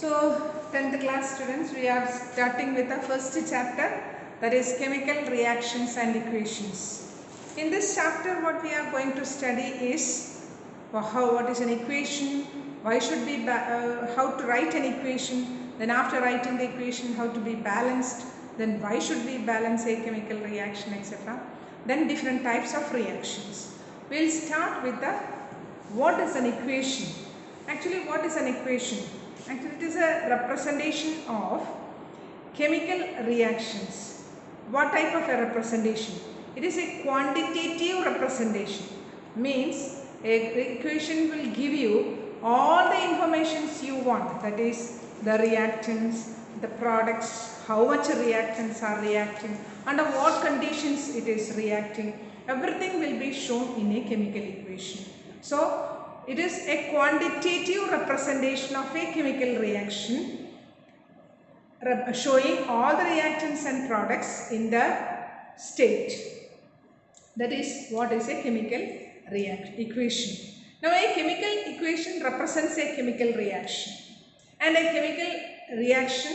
So, 10th class students, we are starting with the first chapter that is chemical reactions and equations. In this chapter, what we are going to study is how what is an equation, why should be uh, how to write an equation, then after writing the equation, how to be balanced, then why should we balance a chemical reaction, etc. Then different types of reactions. We'll start with the what is an equation. Actually, what is an equation? Actually, it is a representation of chemical reactions. What type of a representation? It is a quantitative representation. Means a equation will give you all the informations you want. That is the reactants, the products, how much reactants are reacting, under what conditions it is reacting. Everything will be shown in a chemical equation. So, it is a quantitative representation of a chemical reaction showing all the reactants and products in the state. That is what is a chemical react equation. Now a chemical equation represents a chemical reaction and a chemical reaction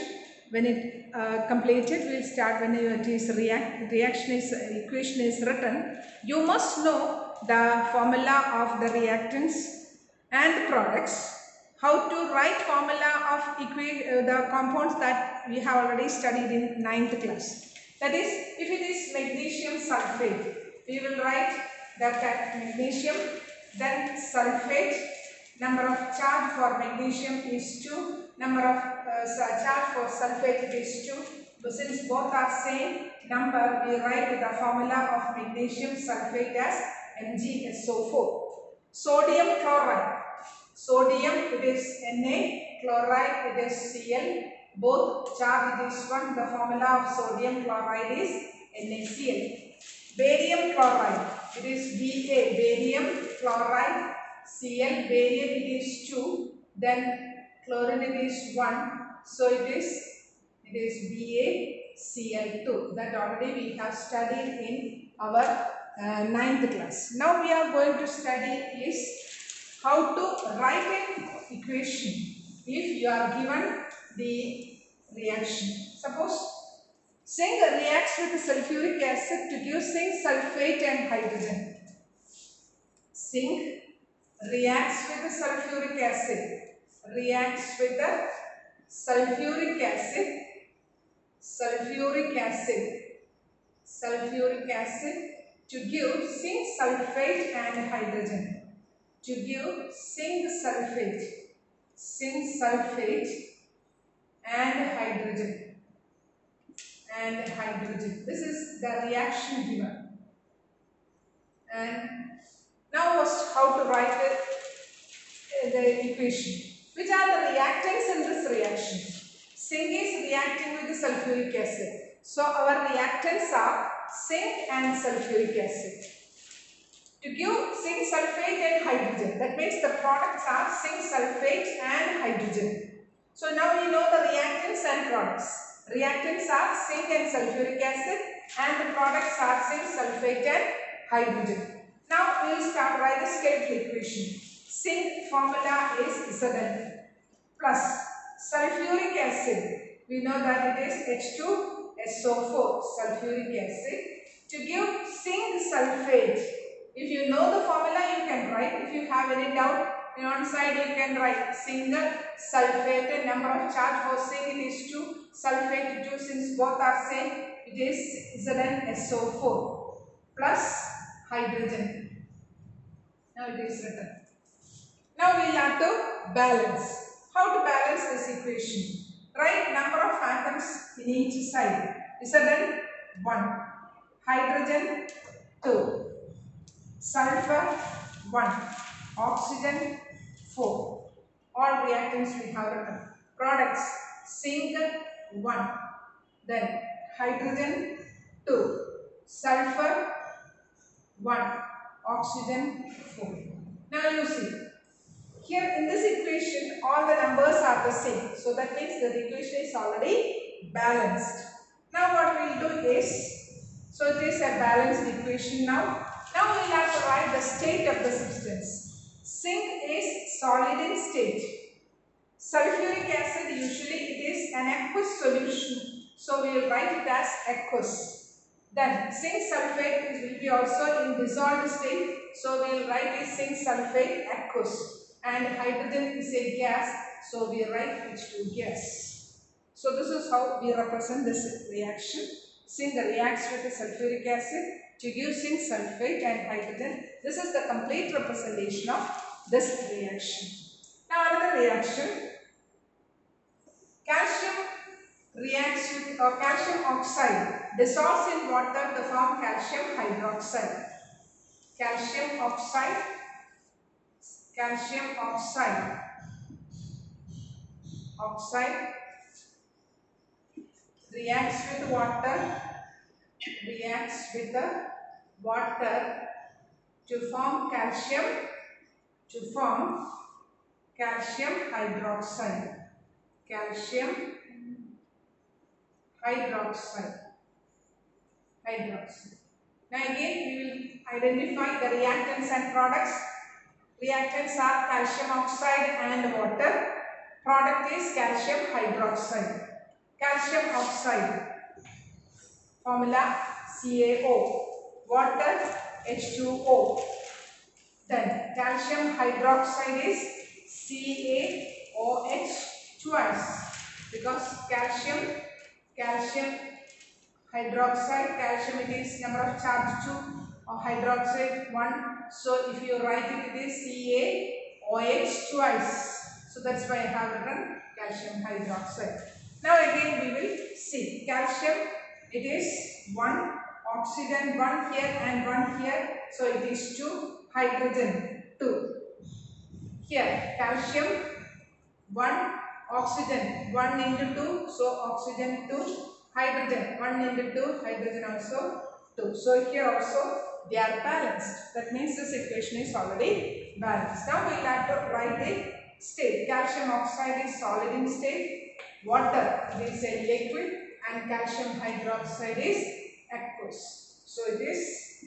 when it uh, completed will start when it is react reaction is equation is written you must know the formula of the reactants and products how to write formula of uh, the compounds that we have already studied in ninth class. That is if it is magnesium sulfate we will write that, that magnesium then sulfate number of charge for magnesium is 2 number of uh, charge for sulfate is 2 but since both are same number we write the formula of magnesium sulfate as MgSO4 sodium chloride sodium it is Na chloride it is Cl both charge is 1 the formula of sodium chloride is NaCl barium chloride it is Ba barium chloride Cl barium it is 2 then chlorine it is 1 so it is it is BaCl2 that already we have studied in our uh, ninth class. Now we are going to study is how to write an equation if you are given the reaction. Suppose zinc reacts with sulfuric acid to give zinc sulfate and hydrogen. Zinc reacts with the sulfuric acid reacts with the sulfuric acid sulfuric acid sulfuric acid to give zinc sulfate and hydrogen to give zinc sulfate zinc sulfate and hydrogen and hydrogen. This is the reaction given and now first how to write the, the equation? Which are the reactants in this reaction? Zinc is reacting with the sulfuric acid. So our reactants are zinc and sulfuric acid to give zinc sulfate and hydrogen. That means the products are zinc sulfate and hydrogen. So now we know the reactants and products. Reactants are zinc and sulfuric acid and the products are zinc sulfate and hydrogen. Now we will start write the skeletal equation. Zinc formula is Zn plus sulfuric acid. We know that it is H2SO4 sulfuric acid to give zinc sulfate if you know the formula, you can write. If you have any doubt, on side you can write single sulfate. Number of charge for zinc it is 2, sulfate 2 since both are same. It is ZnSO4 plus hydrogen. Now it is written. Now we have to balance. How to balance this equation? Write number of atoms in each side. Zn 1, hydrogen 2 sulfur 1, oxygen 4. All reactants we have written. Products zinc 1, then hydrogen 2, sulfur 1, oxygen 4. Now you see, here in this equation all the numbers are the same. So that means the equation is already balanced. Now what we will do is, so it is a balanced equation now. Now we will have to write the state of the substance. Zinc is solid in state. Sulfuric acid usually it is an aqueous solution. So we will write it as aqueous. Then zinc sulfate is, will be also in dissolved state. So we will write it zinc sulfate aqueous. And hydrogen is a gas. So we write H2 gas. So this is how we represent this reaction. Zinc reacts with the sulfuric acid to zinc sulfate and hydrogen. This is the complete representation of this reaction. Now another reaction. Calcium reacts with uh, calcium oxide dissolves in water to form calcium hydroxide. Calcium oxide, calcium oxide, oxide reacts with water, reacts with the water to form calcium, to form calcium hydroxide, calcium hydroxide. Hydroxide. Now again we will identify the reactants and products. Reactants are calcium oxide and water. Product is calcium hydroxide. Calcium oxide. Formula CaO. Water H2O. Then calcium hydroxide is CaOH twice because calcium calcium hydroxide calcium it is number of charge 2 or hydroxide 1 so if you write it it is CaOH twice so that's why I have written calcium hydroxide. Now again we will see. Calcium it is 1 oxygen 1 here and 1 here. So it is 2 hydrogen 2 here calcium 1 oxygen 1 into 2 so oxygen 2 hydrogen 1 into 2 hydrogen also 2 so here also they are balanced. That means this equation is already balanced. Now we will have to write the state. Calcium oxide is solid in state. Water is a liquid and calcium hydroxide is aqueous. So it is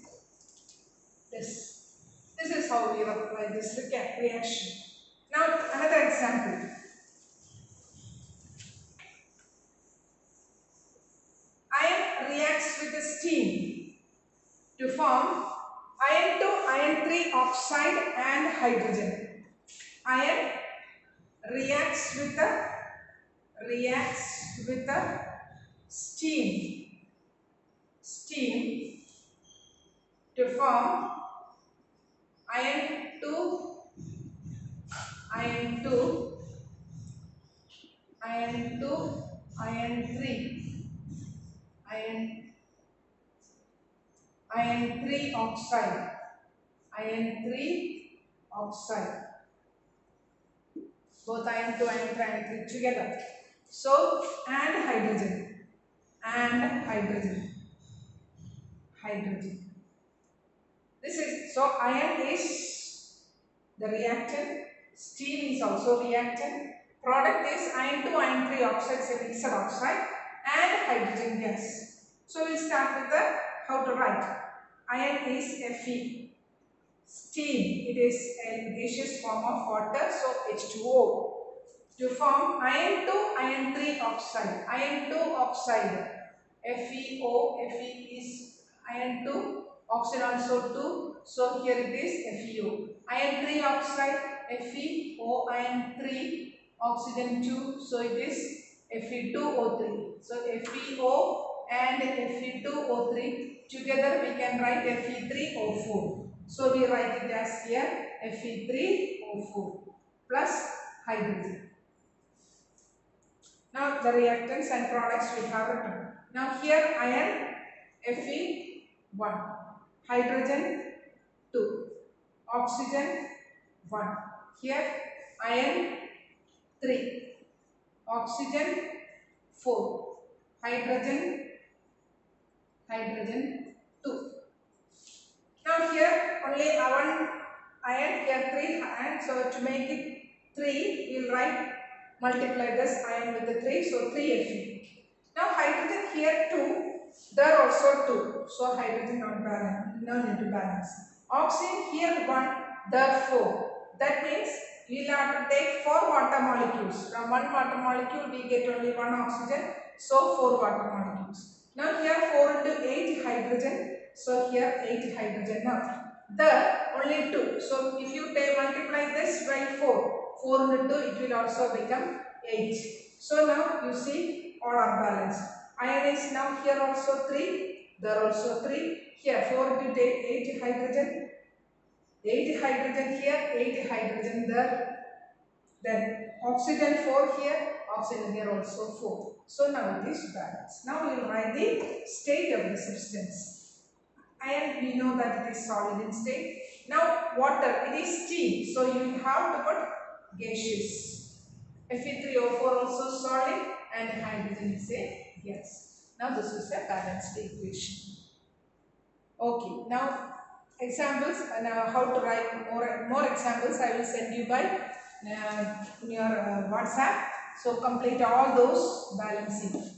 this. This is how we apply this reaction. Now another example. Iron reacts with the steam to form iron 2, iron 3 oxide and hydrogen. Iron reacts with the reacts with the steam steam to form iron 2 iron 2 iron 2 iron 3 iron iron 3 oxide iron 3 oxide. Both iron 2 iron 3 iron 3 together. So and hydrogen and hydrogen hydrogen this is so iron is the reactant steam is also reactant product is iron 2 iron 3 oxide a mixed oxide and hydrogen gas. So we'll start with the how to write. Iron is Fe. Steam, it is a gaseous form of water, so H2O. To form iron 2, iron 3 oxide. Iron 2 oxide, FeO, Fe is iron 2, oxygen also 2, so here it is FeO. Iron 3 oxide, FeO, iron 3, oxygen 2, so it is Fe2O3. So FeO and Fe2O3 together we can write Fe3O4. So we write it as here Fe3O4 plus hydrogen. Now the reactants and products we have written. Now here iron Fe1, hydrogen 2, oxygen 1. Here iron 3, oxygen 4 hydrogen hydrogen 2 now here only one iron here 3 iron so to make it 3 we'll write multiply this iron with the 3 so 3 Fe hydrogen here 2 there also 2 so hydrogen not balance no need to balance oxygen here 1 there 4 that means we will have to take four water molecules. From one water molecule we get only one oxygen, so four water molecules. Now here 4 into 8 hydrogen, so here 8 hydrogen now. The only 2, so if you take multiply this by 4, 4 into 2 it will also become 8. So now you see all are balanced. Iron is now here also 3, there also 3, here 4 into 8, 8 hydrogen, 8 hydrogen here, 8 hydrogen there. Then oxygen 4 here, oxygen here also 4. So now it is balanced. Now we will write the state of the substance. Iron we know that it is solid in state. Now water it is steam. So you have to put gaseous. Fe3O4 also solid and hydrogen is a gas. Now this is a balanced equation. Okay, now examples and uh, how to write more more examples I will send you by uh, your uh, WhatsApp. So complete all those balancing.